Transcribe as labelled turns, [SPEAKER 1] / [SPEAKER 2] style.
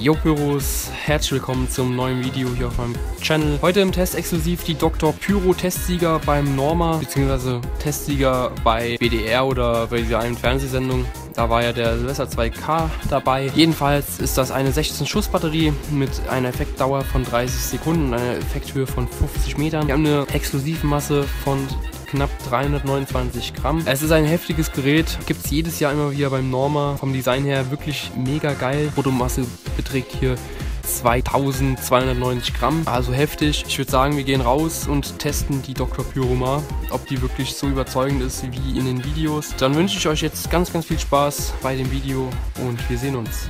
[SPEAKER 1] Yo Pyros, herzlich willkommen zum neuen Video hier auf meinem Channel. Heute im Test exklusiv die Dr. Pyro Testsieger beim Norma, beziehungsweise Testsieger bei WDR oder bei dieser einen Fernsehsendung. Da war ja der Silvester 2K dabei. Jedenfalls ist das eine 16 Schuss Batterie mit einer Effektdauer von 30 Sekunden und einer Effekthöhe von 50 Metern. Wir haben eine Exklusivmasse von knapp 329 Gramm. Es ist ein heftiges Gerät, gibt es jedes Jahr immer wieder beim Norma. Vom Design her wirklich mega geil. Fotomasse beträgt hier 2290 Gramm, also heftig. Ich würde sagen, wir gehen raus und testen die Dr. Pyroma, ob die wirklich so überzeugend ist wie in den Videos. Dann wünsche ich euch jetzt ganz, ganz viel Spaß bei dem Video und wir sehen uns.